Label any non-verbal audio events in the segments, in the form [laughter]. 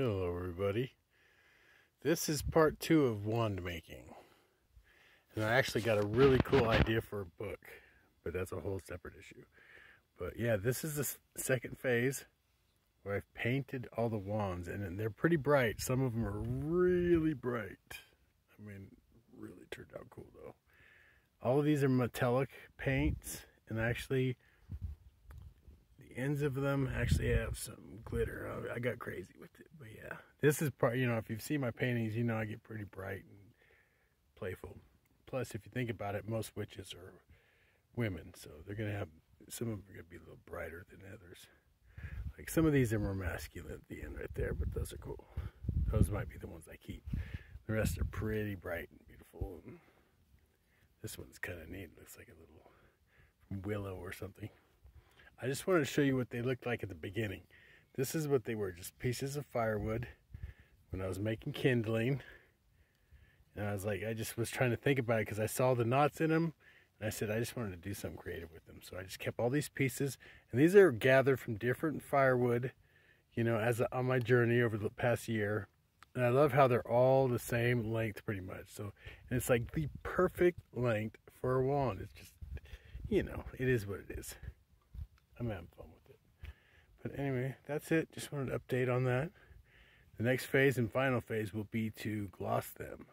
Hello everybody. This is part two of wand making. And I actually got a really cool idea for a book, but that's a whole separate issue. But yeah, this is the second phase where I've painted all the wands and they're pretty bright. Some of them are really bright. I mean, really turned out cool though. All of these are metallic paints and actually the ends of them actually have some glitter. I got crazy with it. This is part, you know, if you've seen my paintings, you know I get pretty bright and playful. Plus, if you think about it, most witches are women, so they're going to have, some of them are going to be a little brighter than others. Like some of these are more masculine at the end right there, but those are cool. Those might be the ones I keep. The rest are pretty bright and beautiful. And this one's kind of neat. Looks like a little willow or something. I just wanted to show you what they looked like at the beginning. This is what they were, just pieces of firewood when I was making kindling. And I was like, I just was trying to think about it because I saw the knots in them. And I said, I just wanted to do something creative with them. So I just kept all these pieces. And these are gathered from different firewood, you know, as a, on my journey over the past year. And I love how they're all the same length pretty much. So, it's like the perfect length for a wand. It's just, you know, it is what it is. I'm having fun. But anyway, that's it. Just wanted to update on that. The next phase and final phase will be to gloss them.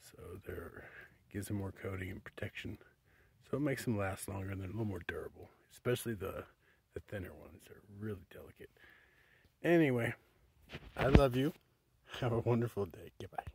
So there gives them more coating and protection. So it makes them last longer and they're a little more durable. Especially the, the thinner ones. They're really delicate. Anyway, I love you. [laughs] Have a wonderful day. Goodbye.